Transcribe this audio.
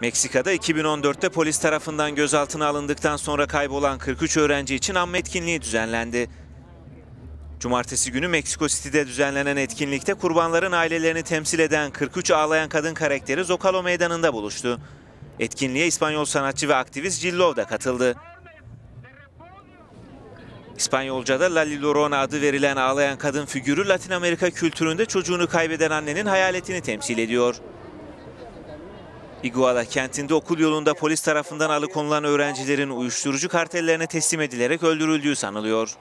Meksika'da 2014'te polis tarafından gözaltına alındıktan sonra kaybolan 43 öğrenci için anma etkinliği düzenlendi. Cumartesi günü Meksiko City'de düzenlenen etkinlikte kurbanların ailelerini temsil eden 43 ağlayan kadın karakteri Zocalo Meydanı'nda buluştu. Etkinliğe İspanyol sanatçı ve aktivist Jillov da katıldı. İspanyolca'da La Llorona adı verilen ağlayan kadın figürü Latin Amerika kültüründe çocuğunu kaybeden annenin hayaletini temsil ediyor. Iguala kentinde okul yolunda polis tarafından alıkonulan öğrencilerin uyuşturucu kartellerine teslim edilerek öldürüldüğü sanılıyor.